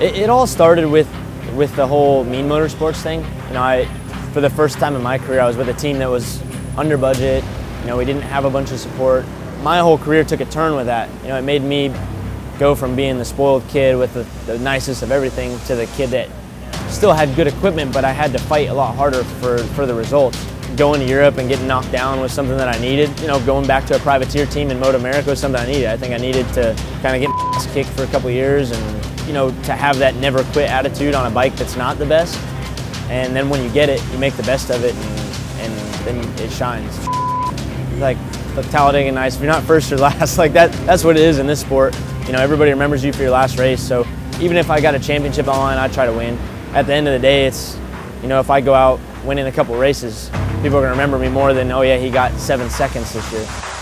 It, it all started with with the whole Meen Motorsports thing. You know, I for the first time in my career, I was with a team that was under budget. You know, we didn't have a bunch of support. My whole career took a turn with that. You know, it made me go from being the spoiled kid with the, the nicest of everything to the kid that still had good equipment, but I had to fight a lot harder for, for the results. Going to Europe and getting knocked down was something that I needed. You know, going back to a privateer team in MotoAmerica was something I needed. I think I needed to kind of get my ass kicked for a couple years and, you know, to have that never quit attitude on a bike that's not the best. And then when you get it, you make the best of it and, and then it shines. Like the Talladega Nights, if you're not first or last, like that, that's what it is in this sport. You know, everybody remembers you for your last race. So even if I got a championship on the line, I try to win. At the end of the day, it's, you know, if I go out winning a couple races, people are going to remember me more than, oh yeah, he got seven seconds this year.